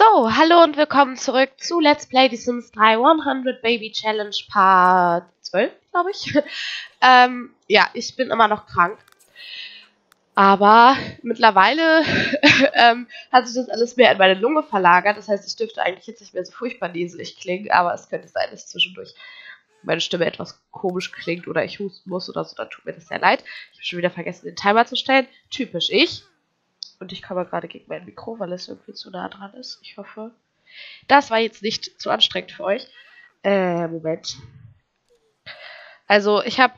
So, hallo und willkommen zurück zu Let's Play The Sims 3 100 Baby Challenge Part 12, glaube ich. ähm, ja, ich bin immer noch krank. Aber mittlerweile ähm, hat sich das alles mehr in meine Lunge verlagert. Das heißt, ich dürfte eigentlich jetzt nicht mehr so furchtbar nieselig klingen, aber es könnte sein, dass zwischendurch meine Stimme etwas komisch klingt oder ich husten muss oder so, dann tut mir das sehr leid. Ich habe schon wieder vergessen, den Timer zu stellen. Typisch ich. Und ich komme gerade gegen mein Mikro, weil es irgendwie zu nah dran ist. Ich hoffe, das war jetzt nicht zu anstrengend für euch. Äh, Moment. Also, ich habe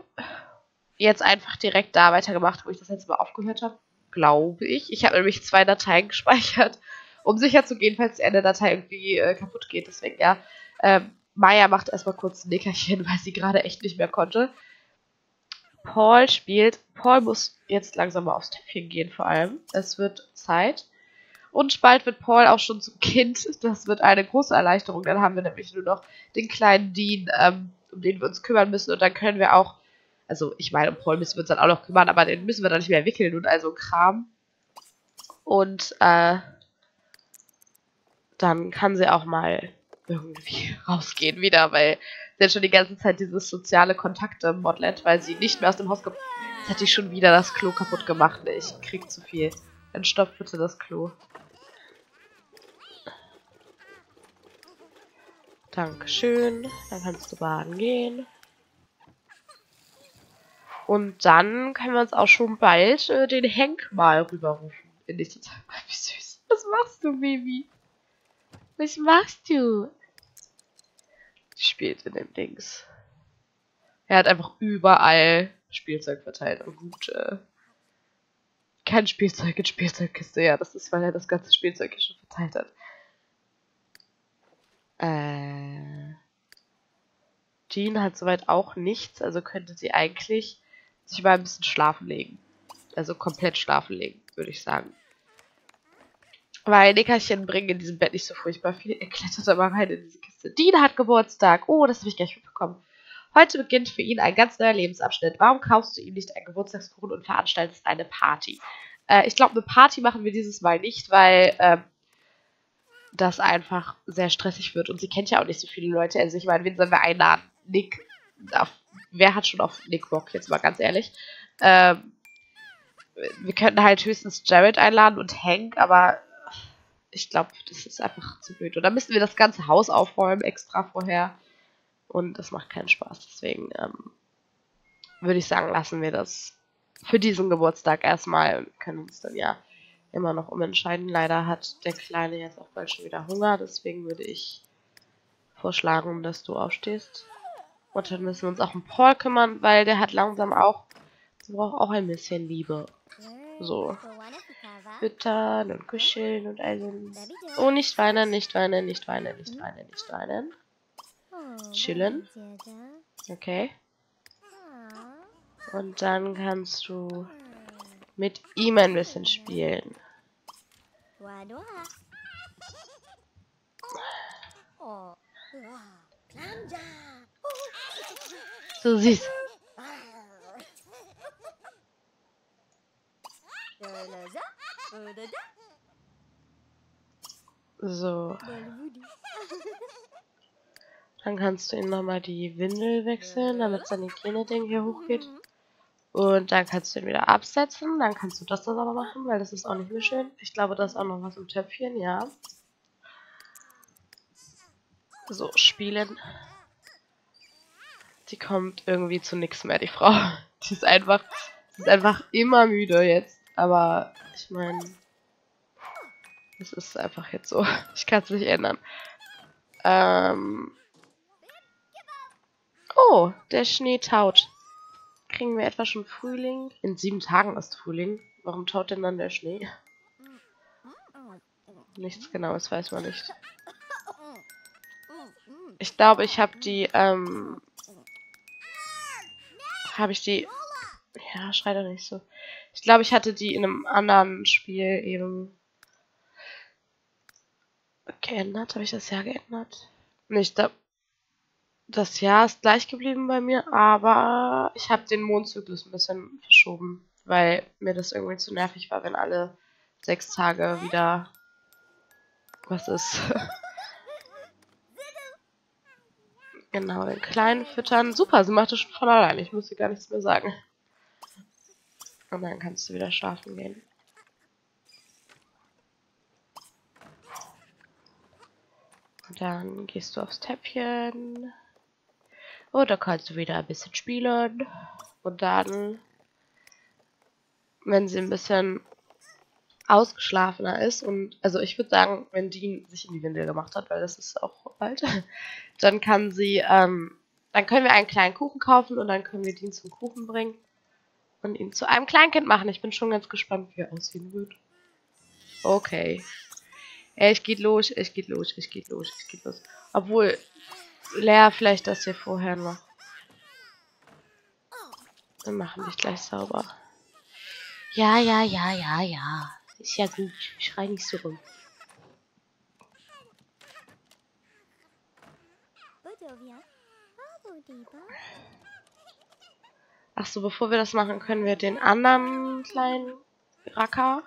jetzt einfach direkt da weitergemacht, wo ich das letzte Mal aufgehört habe. Glaube ich. Ich habe nämlich zwei Dateien gespeichert, um sicher zu gehen, falls eine Datei irgendwie äh, kaputt geht. Deswegen, ja. Ähm, Maya macht erstmal kurz ein Nickerchen, weil sie gerade echt nicht mehr konnte. Paul spielt. Paul muss jetzt langsam mal aufs Töpfchen gehen, vor allem. Es wird Zeit. Und bald wird Paul auch schon zum Kind. Das wird eine große Erleichterung. Dann haben wir nämlich nur noch den kleinen Dean, ähm, um den wir uns kümmern müssen. Und dann können wir auch, also ich meine, um Paul müssen wir uns dann auch noch kümmern, aber den müssen wir dann nicht mehr wickeln und also Kram. Und äh, dann kann sie auch mal irgendwie rausgehen wieder, weil sie hat schon die ganze Zeit dieses soziale Kontakte-Modlet, weil sie nicht mehr aus dem Haus kommt. Jetzt hat die schon wieder das Klo kaputt gemacht. Ich krieg zu viel. Dann stopp bitte das Klo. Dankeschön. Dann kannst du baden gehen. Und dann können wir uns auch schon bald äh, den Henk mal rüberrufen. In die Wie süß. Was machst du, Baby? Was machst du? Spielt in dem Dings. Er hat einfach überall Spielzeug verteilt. Und gut, äh, kein Spielzeug in Spielzeugkiste. Ja, das ist, weil er das ganze Spielzeug hier schon verteilt hat. Äh. Jean hat soweit auch nichts, also könnte sie eigentlich sich mal ein bisschen schlafen legen. Also komplett schlafen legen, würde ich sagen. Weil Nickerchen bringen in diesem Bett nicht so furchtbar viel. Er klettert aber rein in diese Kiste. Dean hat Geburtstag. Oh, das habe ich gleich mitbekommen. Heute beginnt für ihn ein ganz neuer Lebensabschnitt. Warum kaufst du ihm nicht einen Geburtstagskuchen und veranstaltest eine Party? Äh, ich glaube, eine Party machen wir dieses Mal nicht, weil ähm, das einfach sehr stressig wird. Und sie kennt ja auch nicht so viele Leute. Also ich meine, wen sollen wir einladen? Nick. Auf, wer hat schon auf Nick Bock? Jetzt mal ganz ehrlich. Ähm, wir könnten halt höchstens Jared einladen und Hank, aber ich glaube, das ist einfach zu blöd. Oder müssen wir das ganze Haus aufräumen extra vorher? Und das macht keinen Spaß. Deswegen ähm, würde ich sagen, lassen wir das für diesen Geburtstag erstmal. Wir können uns dann ja immer noch umentscheiden. Leider hat der Kleine jetzt auch bald schon wieder Hunger. Deswegen würde ich vorschlagen, dass du aufstehst. Und dann müssen wir uns auch um Paul kümmern, weil der hat langsam auch, braucht auch ein bisschen Liebe. So füttern und kuscheln und allem. Oh, nicht weinen, nicht weinen, nicht weinen, nicht weinen, nicht weinen. Chillen. Okay. Und dann kannst du mit ihm ein bisschen spielen. So süß. So. Dann kannst du ihm nochmal die Windel wechseln, damit sein Hygiene-Ding hier hochgeht. Und dann kannst du ihn wieder absetzen. Dann kannst du das aber machen, weil das ist auch nicht mehr schön. Ich glaube, da ist auch noch was im Töpfchen, ja. So, spielen. Die kommt irgendwie zu nichts mehr, die Frau. Die ist einfach, die ist einfach immer müde jetzt. Aber ich meine, es ist einfach jetzt so. Ich kann es nicht ändern. Ähm oh, der Schnee taut. Kriegen wir etwa schon Frühling? In sieben Tagen ist Frühling. Warum taut denn dann der Schnee? Nichts genaues weiß man nicht. Ich glaube, ich habe die, ähm... Habe ich die... Ja, schrei doch nicht so. Ich glaube, ich hatte die in einem anderen Spiel eben geändert. Habe ich das Jahr geändert? Nicht. Da das Jahr ist gleich geblieben bei mir, aber ich habe den Mondzyklus ein bisschen verschoben, weil mir das irgendwie zu nervig war, wenn alle sechs Tage wieder Was ist? genau, den kleinen füttern. Super, sie macht das schon von allein. Ich muss ihr gar nichts mehr sagen. Und dann kannst du wieder schlafen gehen. Und dann gehst du aufs Täppchen. Und dann kannst du wieder ein bisschen spielen. Und dann, wenn sie ein bisschen ausgeschlafener ist und also ich würde sagen, wenn Dean sich in die Windel gemacht hat, weil das ist auch bald, dann kann sie, ähm, dann können wir einen kleinen Kuchen kaufen und dann können wir Dean zum Kuchen bringen und ihn zu einem Kleinkind machen. Ich bin schon ganz gespannt, wie er aussehen wird. Okay. Es geht los, es geht los, es geht los, es geht los. Obwohl, leer vielleicht das hier vorher noch. Wir machen dich gleich sauber. Ja, ja, ja, ja, ja. Ist ja gut. Schrei nicht so rum. Ach so, bevor wir das machen, können wir den anderen kleinen Racker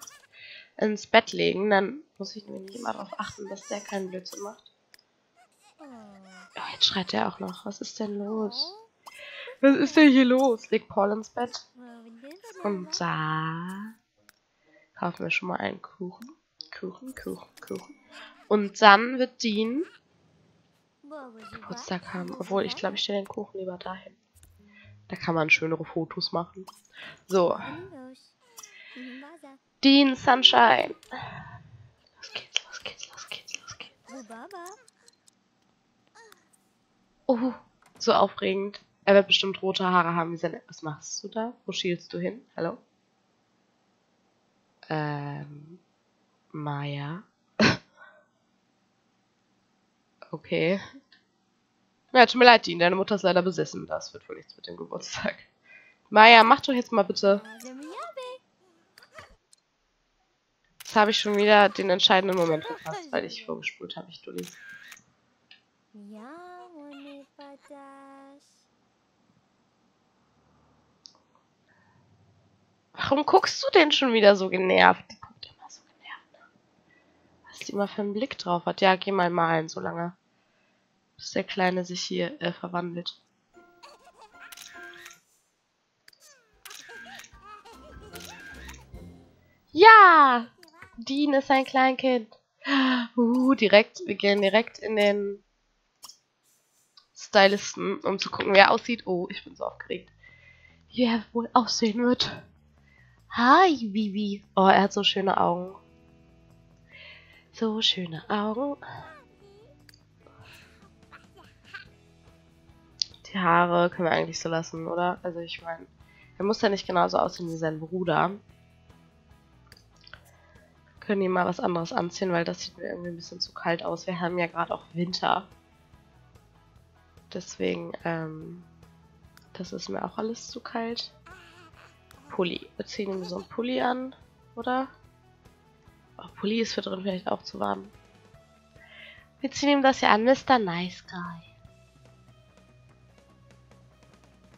ins Bett legen. Dann muss ich nämlich immer darauf achten, dass der keinen Blödsinn macht. Oh, jetzt schreit der auch noch. Was ist denn los? Was ist denn hier los? Leg Paul ins Bett. Und da kaufen wir schon mal einen Kuchen. Kuchen, Kuchen, Kuchen. Und dann wird Dean Geburtstag haben. Obwohl, ich glaube, ich stelle den Kuchen lieber dahin. Da kann man schönere Fotos machen. So. Dean Sunshine. Los geht's, los geht's, los geht's, los geht's. Oh, so aufregend. Er wird bestimmt rote Haare haben wie seine. Was machst du da? Wo schielst du hin? Hallo? Ähm. Maya. okay. Ja, tut mir leid, Dean. Deine Mutter ist leider besessen. Das wird wohl nichts mit dem Geburtstag. Maya, mach doch jetzt mal bitte. Jetzt habe ich schon wieder den entscheidenden Moment verpasst, weil ich vorgespult habe. Ich Dulli. Warum guckst du denn schon wieder so genervt? Die guckt immer so genervt. Ne? Was die immer für einen Blick drauf hat. Ja, geh mal malen, so lange. Bis der Kleine sich hier äh, verwandelt. Ja! Dean ist ein Kleinkind. Uh, direkt, wir gehen direkt in den Stylisten, um zu gucken, wie er aussieht. Oh, ich bin so aufgeregt. Wie er wohl aussehen wird. Hi, Vivi. Oh, er hat so schöne Augen. So schöne Augen. Die Haare können wir eigentlich so lassen, oder? Also ich meine, er muss ja nicht genauso aussehen wie sein Bruder. Können ihm mal was anderes anziehen, weil das sieht mir irgendwie ein bisschen zu kalt aus. Wir haben ja gerade auch Winter. Deswegen, ähm, das ist mir auch alles zu kalt. Pulli. Wir ziehen ihm so einen Pulli an, oder? Oh, Pulli ist für drin vielleicht auch zu warm. Wir ziehen ihm das ja an, Mr. Nice Guy.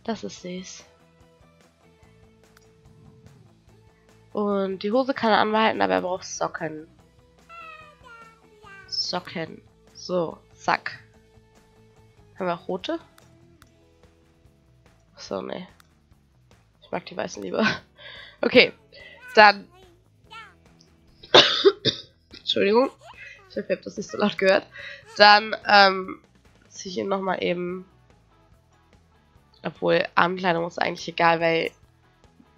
Das ist süß. Und die Hose kann er anbehalten, aber er braucht Socken. Socken. So, zack. Haben wir auch rote? So, ne. Ich mag die weißen lieber. Okay, dann. Entschuldigung. Ich hoffe, ihr habt das nicht so laut gehört. Dann ähm, ziehe ich ihn nochmal eben. Obwohl, Armkleidung ist eigentlich egal, weil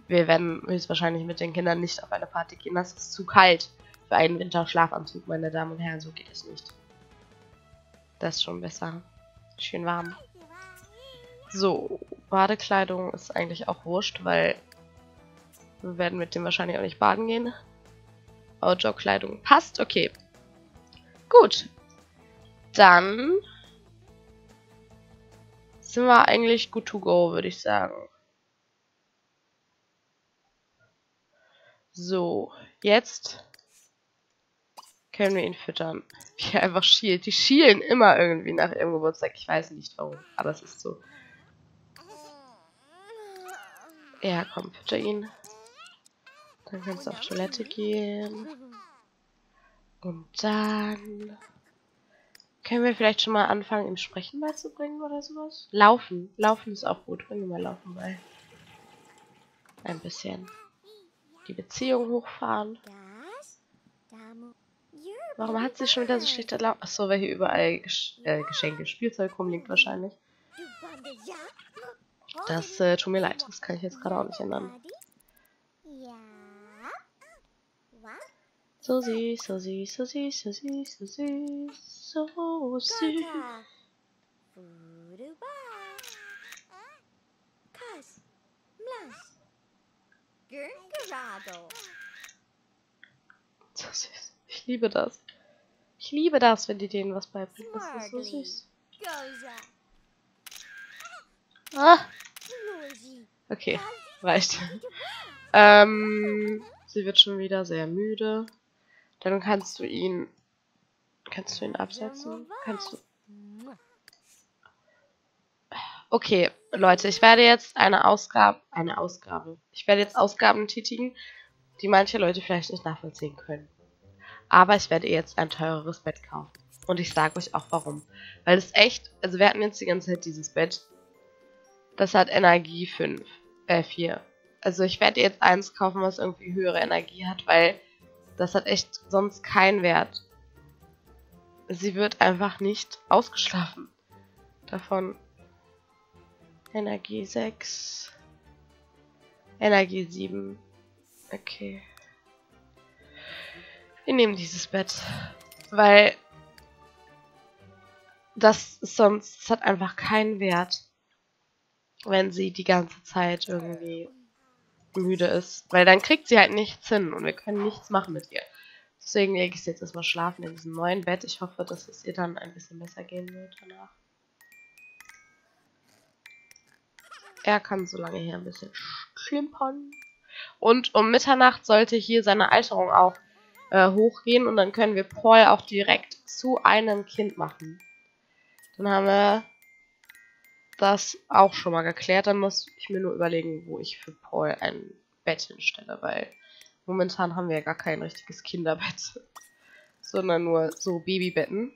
wir werden höchstwahrscheinlich mit den Kindern nicht auf eine Party gehen. Das ist zu kalt für einen Winterschlafanzug, meine Damen und Herren. So geht es nicht. Das ist schon besser. Schön warm. So, Badekleidung ist eigentlich auch wurscht, weil wir werden mit dem wahrscheinlich auch nicht baden gehen. Outdoor-Kleidung passt, okay. Gut. Dann sind wir eigentlich good to go, würde ich sagen. So, jetzt können wir ihn füttern. Wie er einfach schielt. Die schielen immer irgendwie nach ihrem Geburtstag. Ich weiß nicht warum, aber es ist so. Ja, komm, fütter ihn. Dann kannst du auf Toilette gehen. Und dann können wir vielleicht schon mal anfangen, ihm Sprechen beizubringen oder sowas? Laufen. Laufen ist auch gut. Bringen wir mal Laufen bei. Ein bisschen. Die Beziehung hochfahren. Warum hat sie schon wieder so schlechte Laune? Achso, weil hier überall Gesch äh, Geschenke, Spielzeug rumliegt wahrscheinlich. Das äh, tut mir leid, das kann ich jetzt gerade auch nicht ändern. So süß, so süß, so süß, so süß, so süß, so süß. So süß. Ich liebe das. Ich liebe das, wenn die denen was beibringen. Das ist so süß. Ah. Okay, reicht. ähm, sie wird schon wieder sehr müde. Dann kannst du ihn. Kannst du ihn absetzen? Kannst du. Okay, Leute, ich werde jetzt eine Ausgabe. Eine Ausgabe. Ich werde jetzt Ausgaben tätigen, die manche Leute vielleicht nicht nachvollziehen können. Aber ich werde jetzt ein teureres Bett kaufen. Und ich sage euch auch warum. Weil es echt. Also, wir hatten jetzt die ganze Zeit dieses Bett. Das hat Energie 5. Äh, 4. Also, ich werde jetzt eins kaufen, was irgendwie höhere Energie hat, weil das hat echt sonst keinen Wert. Sie wird einfach nicht ausgeschlafen. Davon Energie 6. Energie 7. Okay. Wir nehmen dieses Bett. Weil das sonst das hat einfach keinen Wert, wenn sie die ganze Zeit irgendwie müde ist. Weil dann kriegt sie halt nichts hin und wir können nichts machen mit ihr. Deswegen lege ich jetzt erstmal schlafen in diesem neuen Bett. Ich hoffe, dass es ihr dann ein bisschen besser gehen wird danach. Er kann so lange hier ein bisschen klimpern. Und um Mitternacht sollte hier seine Alterung auch äh, hochgehen und dann können wir Paul auch direkt zu einem Kind machen. Dann haben wir das auch schon mal geklärt. Dann muss ich mir nur überlegen, wo ich für Paul ein Bett hinstelle, weil momentan haben wir ja gar kein richtiges Kinderbett, sondern nur so Babybetten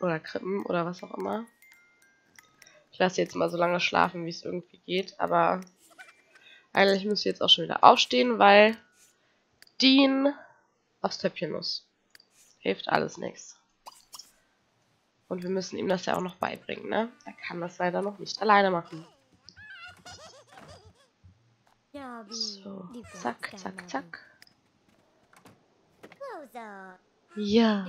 oder Krippen oder was auch immer. Ich lasse jetzt mal so lange schlafen, wie es irgendwie geht, aber eigentlich muss ich jetzt auch schon wieder aufstehen, weil Dean aufs Töpfchen muss. Hilft alles nichts. Und wir müssen ihm das ja auch noch beibringen, ne? Er kann das leider noch nicht alleine machen. So, zack, zack, zack. Ja.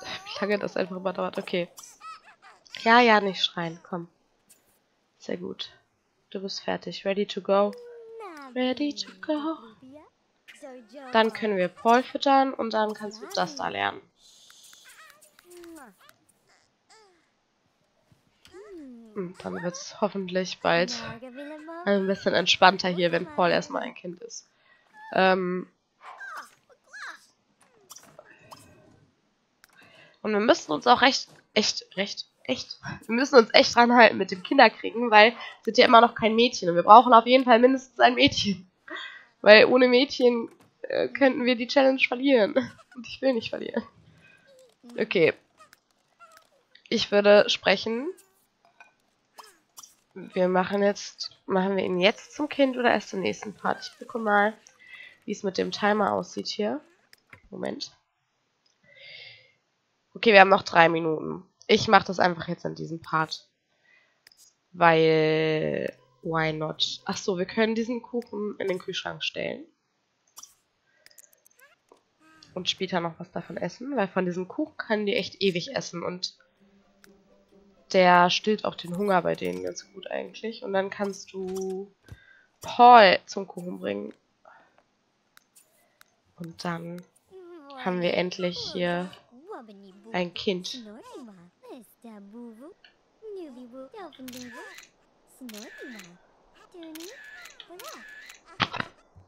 Wie lange das einfach immer dauert. Okay. Ja, ja, nicht schreien. Komm. Sehr gut. Du bist fertig. Ready to go? Ready to go. Dann können wir Paul füttern und dann kannst du das da lernen. Dann wird es hoffentlich bald ein bisschen entspannter hier, wenn Paul erstmal ein Kind ist. Ähm und wir müssen uns auch recht, echt, recht, echt, wir müssen uns echt dran halten mit dem Kinderkriegen, weil sind ja immer noch kein Mädchen und wir brauchen auf jeden Fall mindestens ein Mädchen. Weil ohne Mädchen äh, könnten wir die Challenge verlieren. Und ich will nicht verlieren. Okay. Ich würde sprechen. Wir machen jetzt, machen wir ihn jetzt zum Kind oder erst im nächsten Part? Ich gucke mal, wie es mit dem Timer aussieht hier. Moment. Okay, wir haben noch drei Minuten. Ich mache das einfach jetzt an diesem Part. Weil, why not? Ach so, wir können diesen Kuchen in den Kühlschrank stellen. Und später noch was davon essen, weil von diesem Kuchen können die echt ewig essen und der stillt auch den Hunger bei denen ganz gut eigentlich. Und dann kannst du Paul zum Kuchen bringen. Und dann haben wir endlich hier ein Kind.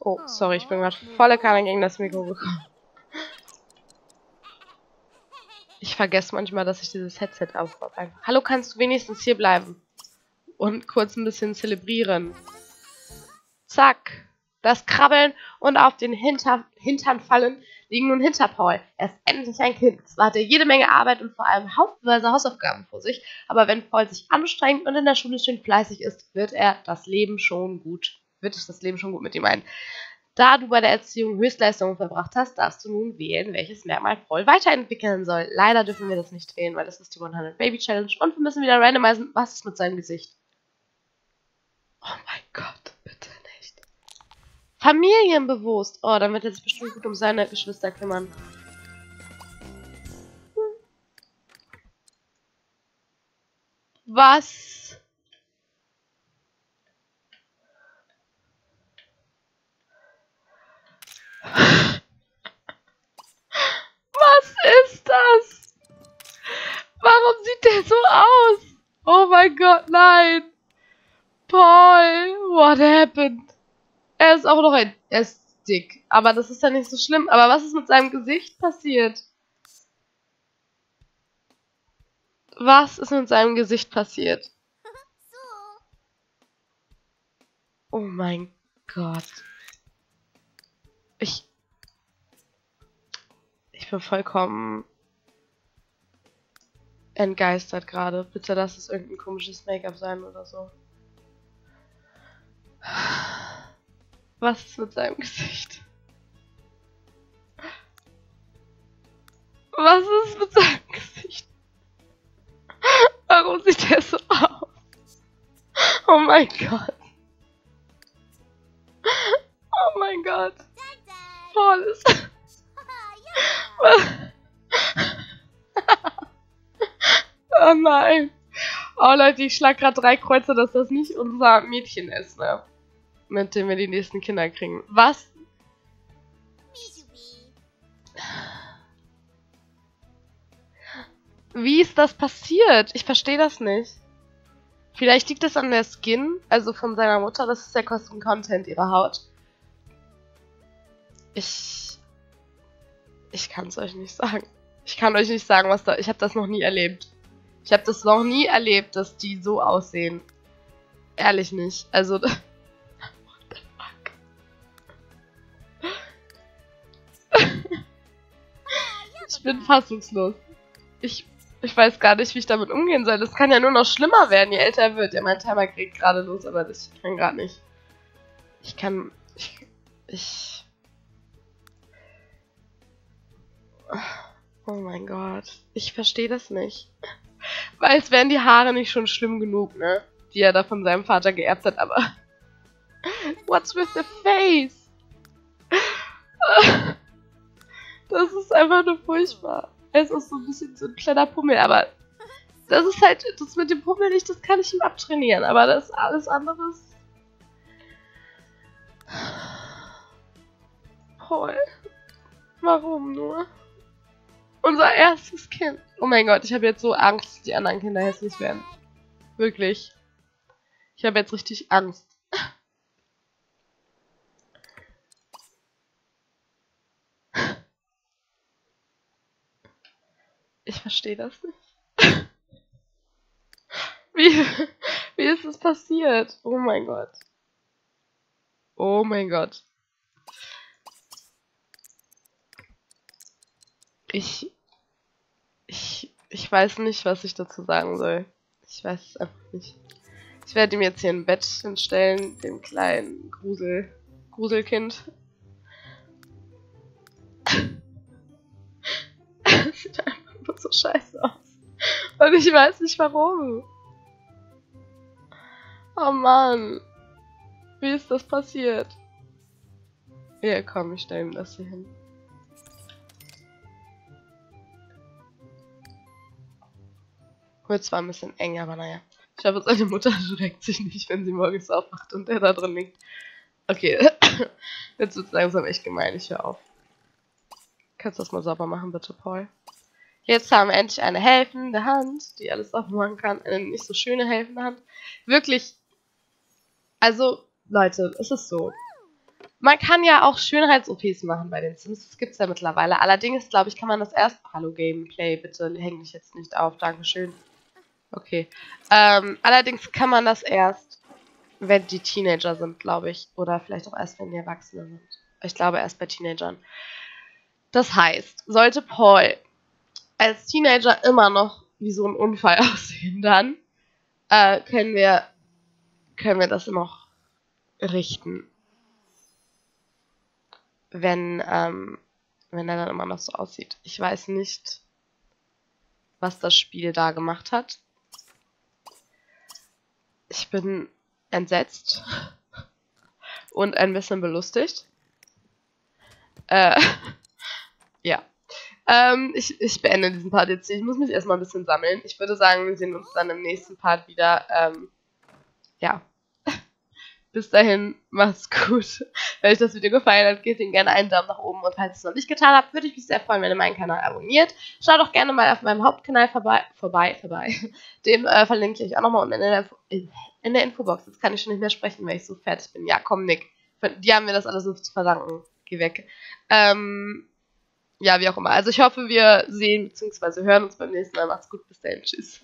Oh, sorry, ich bin gerade volle Kanne gegen das Mikro gekommen. Ich vergesse manchmal, dass ich dieses Headset aufbaue. Hallo, kannst du wenigstens hier bleiben? und kurz ein bisschen zelebrieren. Zack. Das Krabbeln und auf den Hinter Hintern fallen liegen nun hinter Paul. Er ist endlich ein Kind. Zwar hat er jede Menge Arbeit und vor allem haufenweise Hausaufgaben vor sich, aber wenn Paul sich anstrengt und in der Schule schön fleißig ist, wird er das Leben schon gut, wird es das Leben schon gut mit ihm ein. Da du bei der Erziehung Höchstleistungen verbracht hast, darfst du nun wählen, welches Merkmal Paul weiterentwickeln soll. Leider dürfen wir das nicht wählen, weil das ist die 100 Baby Challenge und wir müssen wieder randomisieren, was ist mit seinem Gesicht. Oh mein Gott, bitte nicht. Familienbewusst. Oh, dann wird er sich bestimmt gut um seine Geschwister kümmern. Was? Was so aus? Oh mein Gott, nein. Paul, what happened? Er ist auch noch ein... Er ist dick. Aber das ist ja nicht so schlimm. Aber was ist mit seinem Gesicht passiert? Was ist mit seinem Gesicht passiert? Oh mein Gott. Ich. Ich bin vollkommen entgeistert gerade. Bitte lass es irgendein komisches Make-up sein oder so. Was ist mit seinem Gesicht? Was ist mit seinem Gesicht? Warum sieht er so aus? Oh mein Gott. Oh mein Gott. Paul ist. oh nein. Oh Leute, ich schlag gerade drei Kreuze, dass das nicht unser Mädchen ist, ne? Mit dem wir die nächsten Kinder kriegen. Was? Wie ist das passiert? Ich verstehe das nicht. Vielleicht liegt es an der Skin, also von seiner Mutter. Das ist der Custom Content ihrer Haut. Ich. Ich kann es euch nicht sagen. Ich kann euch nicht sagen, was da. Ich habe das noch nie erlebt. Ich habe das noch nie erlebt, dass die so aussehen. Ehrlich nicht. Also. What the fuck? ich bin fassungslos. Ich, ich weiß gar nicht, wie ich damit umgehen soll. Das kann ja nur noch schlimmer werden, je älter er wird. Ja, mein Timer geht gerade los, aber ich kann gerade nicht. Ich kann. Ich. Ich. Oh mein Gott. Ich verstehe das nicht. Weil es wären die Haare nicht schon schlimm genug, ne? Die er da von seinem Vater geerbt hat, aber... What's with the face? Das ist einfach nur furchtbar. Es ist so ein bisschen so ein kleiner Pummel, aber... Das ist halt... Das mit dem Pummel nicht, das kann ich ihm abtrainieren, aber das alles andere ist... Paul. Warum nur? Unser erstes Kind. Oh mein Gott, ich habe jetzt so Angst, dass die anderen Kinder hässlich werden. Wirklich. Ich habe jetzt richtig Angst. Ich verstehe das nicht. Wie, wie ist das passiert? Oh mein Gott. Oh mein Gott. Ich, ich, ich weiß nicht, was ich dazu sagen soll. Ich weiß es einfach nicht. Ich werde ihm jetzt hier ein Bett hinstellen, dem kleinen Grusel, Gruselkind. Es sieht einfach nur so scheiße aus. Und ich weiß nicht warum. Oh Mann. Wie ist das passiert? Ja, komm, ich stelle ihm das hier hin. Wird zwar ein bisschen eng, aber naja. Ich hoffe, seine Mutter schreckt sich nicht, wenn sie morgens aufwacht und der da drin liegt. Okay, jetzt wird es langsam echt gemein. Ich höre auf. Kannst du das mal sauber machen, bitte, Paul? Jetzt haben wir endlich eine helfende Hand, die alles sauber machen kann. Eine nicht so schöne helfende Hand. Wirklich. Also, Leute, es ist so. Man kann ja auch Schönheits-OPs machen bei den Sims. Das gibt es ja mittlerweile. Allerdings, glaube ich, kann man das erst... Hallo, Gameplay, bitte häng dich jetzt nicht auf. Dankeschön. Okay. Ähm, allerdings kann man das erst, wenn die Teenager sind, glaube ich. Oder vielleicht auch erst, wenn die Erwachsene sind. Ich glaube erst bei Teenagern. Das heißt, sollte Paul als Teenager immer noch wie so ein Unfall aussehen, dann äh, können wir können wir das noch richten. Wenn, ähm, wenn er dann immer noch so aussieht. Ich weiß nicht, was das Spiel da gemacht hat. Ich bin entsetzt und ein bisschen belustigt. Äh, ja. Ähm, ich, ich beende diesen Part jetzt. Ich muss mich erstmal ein bisschen sammeln. Ich würde sagen, wir sehen uns dann im nächsten Part wieder. Ähm, ja. Bis dahin, macht's gut. Wenn euch das Video gefallen hat, gebt ihm gerne einen Daumen nach oben. Und falls ihr es noch nicht getan habt, würde ich mich sehr freuen, wenn ihr meinen Kanal abonniert. Schaut auch gerne mal auf meinem Hauptkanal vorbei. Vorbei, vorbei. Den äh, verlinke ich euch auch nochmal unten in der, in der Infobox. Jetzt kann ich schon nicht mehr sprechen, weil ich so fertig bin. Ja, komm, Nick. Die haben mir das alles so zu verdanken. Geh weg. Ähm, ja, wie auch immer. Also ich hoffe, wir sehen bzw. hören uns beim nächsten Mal. Macht's gut, bis dahin. Tschüss.